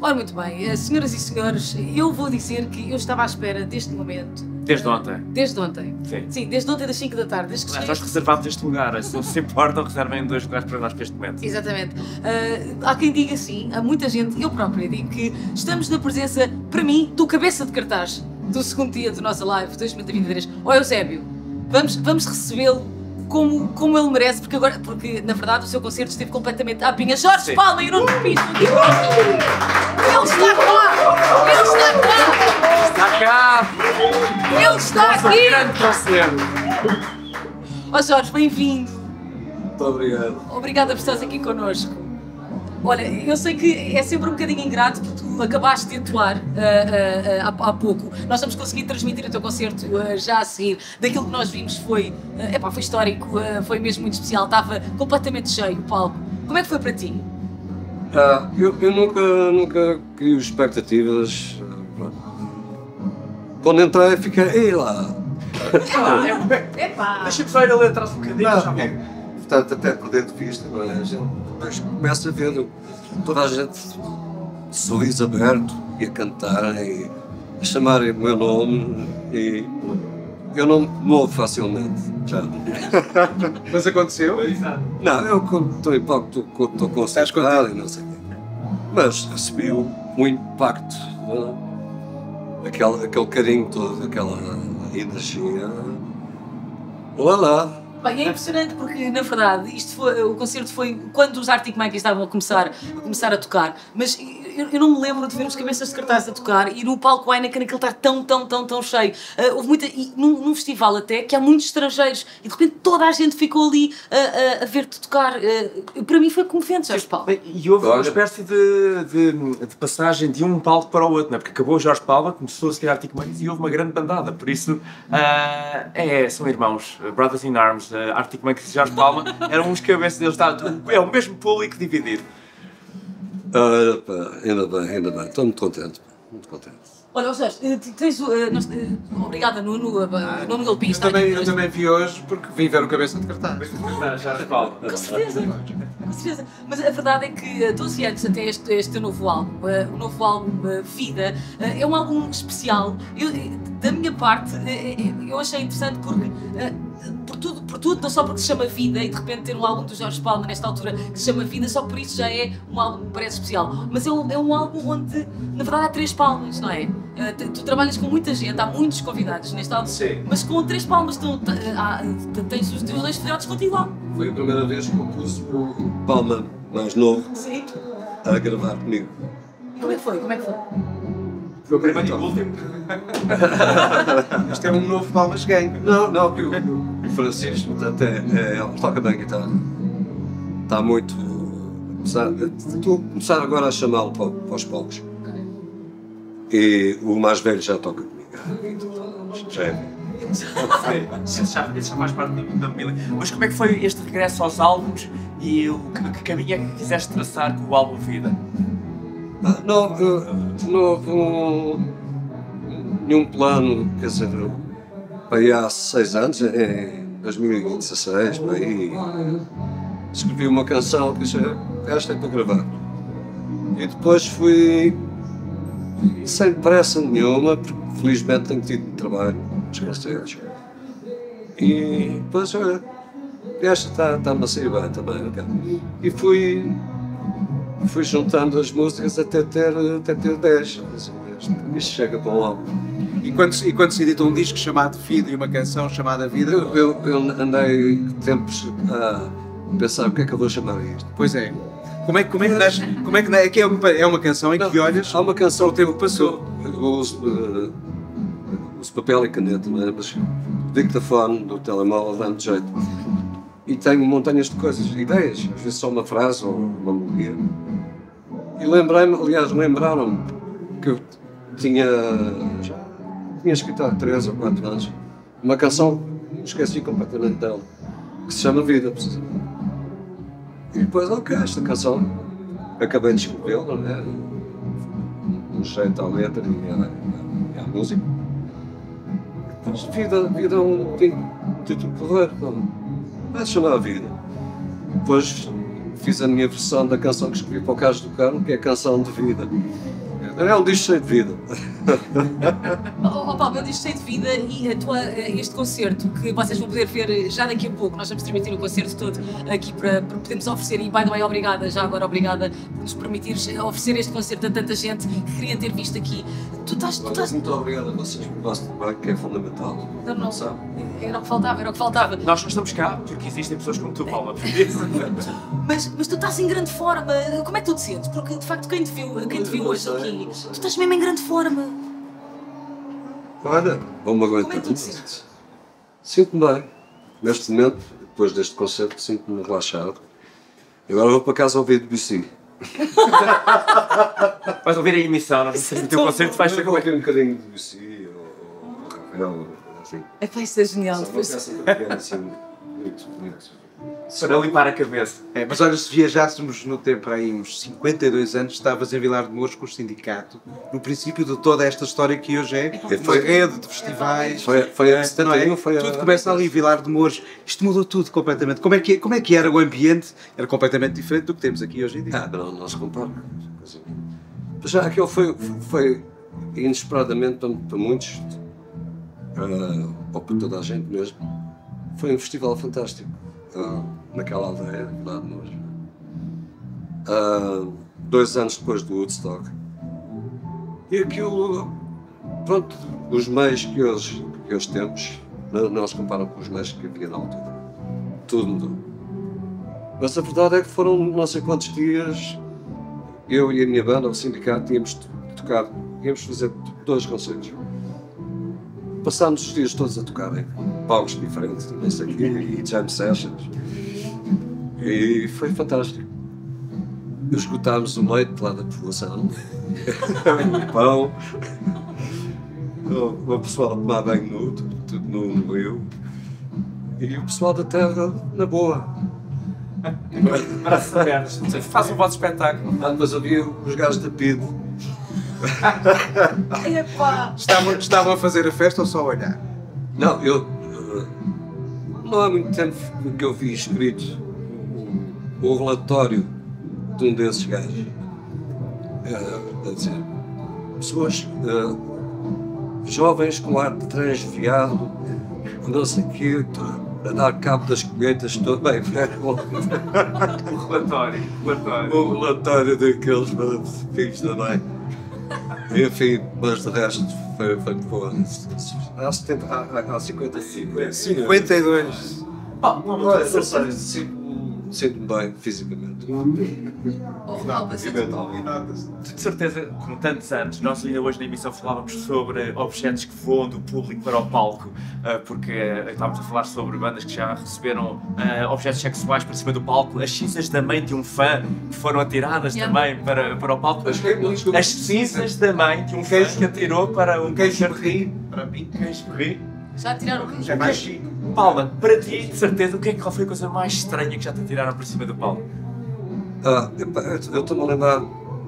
Ora, muito bem, eh, senhoras e senhores, eu vou dizer que eu estava à espera deste momento. Desde ontem. Desde ontem. Sim. Sim, desde ontem das 5 da tarde. Desde que cheguei- nós reservámos este lugar. Se não se importam, reservem dois lugares para nós para este momento. Exatamente. Ah, há quem diga sim, há muita gente, eu própria digo que estamos na presença, para mim, do cabeça de cartaz do segundo dia da nossa live 2023. Ó Eusébio, vamos, vamos recebê-lo como, como ele merece, porque agora, porque na verdade o seu concerto esteve completamente à pinha. Jorge Sim. Palma e Nuno Pisto, aqui Ele está cá! Ele está cá! Está cá! Ele está aqui! grande parceiro! Ó Jorge, bem-vindo! Muito obrigado. Obrigada por estares aqui connosco. Olha, eu sei que é sempre um bocadinho ingrato porque tu acabaste de atuar ah, ah, ah, há, há pouco. Nós vamos conseguir transmitir o teu concerto já a seguir. Daquilo que nós vimos foi, ah, epá, foi histórico, foi mesmo muito especial. Estava completamente cheio o palco. Como é que foi para ti? Ah, eu, eu nunca, nunca crio expectativas. Quando entrei, fiquei, ei lá. Epá! Deixa-me só ir ali atrás um bocadinho. Não, já é, portanto, até perder de vista, não é? A gente depois começa a ver toda a gente de sorriso aberto e a cantar e a chamarem o meu nome e eu não me movo facilmente. Já. Mas aconteceu? Não, eu quando estou em palco estou concentrado e não sei o quê. Mas recebi o, o impacto, né? aquele, aquele carinho todo, aquela energia. Olá lá. Bem, é impressionante porque, na verdade, isto foi, o concerto foi quando os Arctic Monkeys estavam a começar, a começar a tocar, mas eu, eu não me lembro de ver os cabeças de cartaz a tocar e no palco Heineken aquele estar tão, tão, tão, tão cheio. Ah, houve muita, e num, num festival até, que há muitos estrangeiros e de repente toda a gente ficou ali a, a, a ver-te tocar. Ah, para mim foi comovente, Jorge Paulo. Bem, E houve uma espécie de, de, de passagem de um palco para o outro, não é? porque acabou o Jorge Palma, começou a seguir Arctic Monkeys e houve uma grande bandada. Por isso, ah, é, são irmãos, uh, Brothers in Arms, uh, Arctic Monkeys e Jorge Palma, eram uns cabeças deles, está, é o mesmo público dividido. Ah, pá, ainda bem, ainda bem. Estou muito contente. Muito contente. Olha, Jorge, eh, tens o. eh, nós- eh, obrigada, Nuno. uh, Nuno Galpim Eu também, eu também vi hoje porque vim ver o cabeça de cartaz. Jorge Palma. Com certeza, com certeza. Mas a verdade é que eh, 12 anos até este, este novo álbum, o novo álbum Vida, é um álbum especial. Eu, da minha parte, eu achei interessante porque. Eh, tudo, não só porque se chama Vida e de repente ter um álbum do Jorge Palma nesta altura que se chama Vida, só por isso já é um álbum que me parece especial. Mas é um, é um álbum onde, na verdade, há três palmas, não é? Eh, tu, trabalhas com muita gente, há muitos convidados neste álbum, Sim. mas com três palmas tu, há- tens os teus dois filhotes contigo lá. Foi a primeira vez que eu pus o Palma mais novo Sim. a gravar comigo. Como é que foi? Como é que foi? Foi o primeiro e o último. Isto é um novo Palmas Gang. Não, não, porque o o Francisco, portanto, é, é, ele toca bem guitarra. Está muito. começar- Estou a começar agora a chamá-lo para, para os palcos. E o mais velho já toca comigo. há 20 anos, Já é. Sim, já, já faz parte da da família. Mas como é que foi este regresso aos álbuns e o que, que caminho é que quiseste traçar com o álbum Vida? Não, eu- não houve um, nenhum plano, quer dizer, aí há seis anos, em 2016, por aí, escrevi uma canção que disse, esta é para gravar. E depois fui sem pressa nenhuma, porque felizmente tenho tido trabalho concertos. E depois, olha, esta está está-me a sair bem também. E fui fui juntando as músicas até ter, até ter 10. Isto chega para um álbum. E quando, se- e quando se edita um disco chamado Vida e uma canção chamada Vida, Eu, eu, eu andei tempos a pensar o que é que eu vou chamar isto. pois é. Como é, que- como é que? Como é que é que é uma, é uma canção em que olhas Há uma canção o tempo que passou. Eu uso, eh, uso papel e caneta, não é? mas o dictafone do telemóvel dá-me jeito. E tenho montanhas de coisas, ideias, às vezes só uma frase ou uma melodia. E lembrei-me, aliás, lembraram-me que eu tinha, tinha escrito há 3 ou 4 anos uma canção, esqueci completamente dela, que se chama Vida, precisamente. E depois, ok, esta canção, acabei de escrevê-la, não é? um jeito à letra e à, e à música. Depois, vida, vida é um, título porreiro, não vai chamar Vida. Depois fiz a minha versão da canção que escrevi para o Carlos do Carmo, que é a canção de vida. É um disco cheio de vida. Oh, oh Paulo, eu disse cheio de vida e tua, este concerto que vocês vão poder ver já daqui a pouco, nós vamos transmitir o concerto todo aqui para, para podermos oferecer. E, by the way, obrigada, já agora obrigada por nos permitires oferecer este concerto a tanta gente que queria ter visto aqui. Tu estás. Tu estás... Muito obrigado a vocês por vosso trabalho, que é fundamental. Não, não, era o que faltava, era o que faltava. Nós não estamos cá porque existem pessoas como tu, Paula. por isso. Mas, mas tu estás em grande forma. Como é que tu te sentes? Porque de facto quem te viu, quem te viu hoje sei, aqui, tu estás mesmo em grande forma. Olha, vou-me Como é aguentar. que tu te sentes? Sinto-me bem. Neste momento, depois deste concerto, sinto-me relaxado. E agora vou para casa ouvir Debussy. Vais ouvir a emissão, não sei se o teu concerto vais ser vou como é que. ouvir um bocadinho de Debussy ou, ou Ravel, assim. É para isso é genial. Depois... peça pequena, assim, muito, muito. Para limpar a cabeça. É, mas olha, se viajássemos no tempo aí uns 52 anos, estavas em Vilar de Mouros com o sindicato, no princípio de toda esta história que hoje é uma Foi- rede de festivais. Foi, foi é? 71, foi. Tudo começa ali, Vilar de Mouros. Isto mudou tudo completamente. Como é, que, como é que era o ambiente? Era completamente diferente do que temos aqui hoje em dia. Ah, não, não se compara. Mas Já aquilo foi, foi inesperadamente para, para muitos, ou para toda a gente mesmo, foi um festival fantástico. ah, naquela aldeia, lá de nós. Ah, dois anos depois do Woodstock. E aquilo, pronto, os meios que hoje, que hoje temos, não, não se comparam com os meios que havia na altura. Tudo mudou. Mas a verdade é que foram não sei quantos dias, eu e a minha banda, o sindicato, tínhamos to- tocado, íamos fazer dois concertos. Passámos os dias todos a tocar em palcos diferentes, o quê, e jam sessions. E foi fantástico. Esgotámos o leite lá da população, o pão, o, o pessoal a tomar banho nu, tudo, no rio, e o pessoal da terra na boa. Faz um vosso espetáculo. Ah, mas havia os gajos da PID. Epá! Estavam, estavam a fazer a festa ou só a olhar? Não, eu. Não há muito tempo que eu vi escrito o, relatório de um desses gajos. Eh, a dizer, pessoas eh, jovens com ar de transviado, não sei o quê, a dar cabo das colheitas todas. Bem, O relatório. O relatório. o relatório daqueles filhos também. Enfim, mas de resto foi, foi boa. Há, 70, há, há- há 50 52. Oh, não, não, Olha, não, não sei, sinto-me sinto bem fisicamente. Oh, oh, mas- E mentalmente. De certeza, como tantos anos, nós ainda hoje na emissão falávamos sobre objetos que voam do público para o palco, ah, porque ah, estávamos a falar sobre bandas que já receberam ah, objetos sexuais para cima do palco, as cinzas da mãe de um fã que foram atiradas Yeah. também para, para o palco, desculpa? as cinzas da mãe de um fã que atirou para um Queijo concerto. ri, para mim, Queijo ri. Já tiraram o é mais. Paula, para ti, de certeza, o que é que foi a coisa mais estranha que já te atiraram para cima do palco? Ah, eu estou-me a lembrar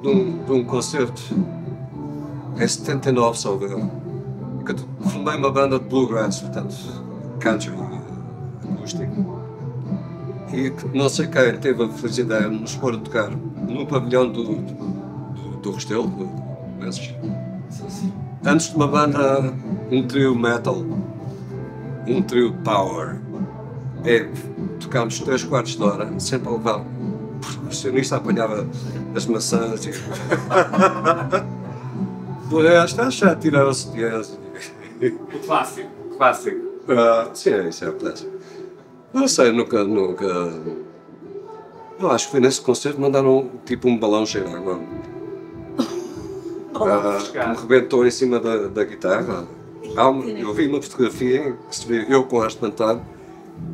de um, de um concerto em 79, salvo eu. que eu formei uma banda de bluegrass, portanto, country acústico. E que não sei quem teve a feliz ideia de nos pôr a tocar no pavilhão do, do, do Restelo, do, desses. Antes de uma banda, um trio metal, um trio power. É, tocámos 3 quartos de hora, sempre a levar. O percussionista apanhava as maçãs e. Por esta, já tiraram-se de O clássico, clássico. ah, sim, é, isso é o clássico. Não sei, nunca, nunca. Eu acho que foi nesse concerto que mandaram tipo um balão cheio de água. Ah, que me rebentou em cima da, da guitarra. Há uma- eu vi uma fotografia em que se vê eu com ar espantado.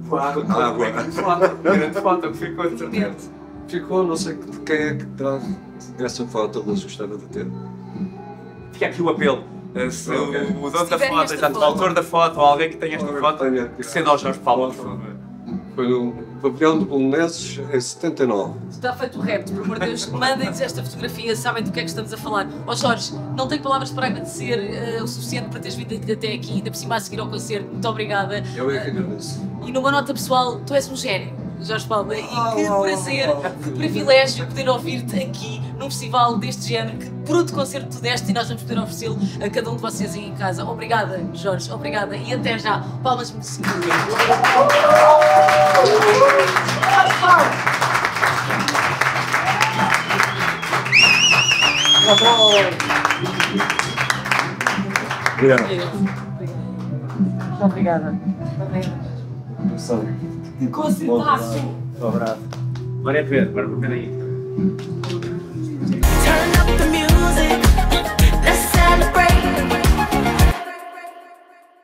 Claro, Ah, claro. Grande foto, grande foto que ficou certeza. Ficou, não sei de quem é que traz essa foto, mas gostava de ter. Fica aqui o apelo. Eh, Se o, o dono Se da foto, o autor da foto ou alguém que tenha esta foto, que sendo ao Jorge Paulo, por favor. Foi no pavilhão de Bolonenses em 79. Está feito o repto, por amor de Deus, mandem-nos esta fotografia, sabem do que é que estamos a falar. Ó Jorge, não tenho palavras para agradecer eh, o suficiente para teres vindo até aqui, ainda por cima a seguir ao concerto. Muito obrigada. Eu é que agradeço. E numa nota pessoal, tu és um gênio. Jorge Palma, e que prazer, que privilégio poder ouvir-te aqui num festival deste género, que bruto concerto tu deste e nós vamos poder oferecê-lo a cada um de vocês aí em casa. Obrigada, Jorge, obrigada e até já. Palmas merecidas. Obrigado. Obrigada. Que concertaço! Um abraço. É ver, agora vou aí. Turn up the music.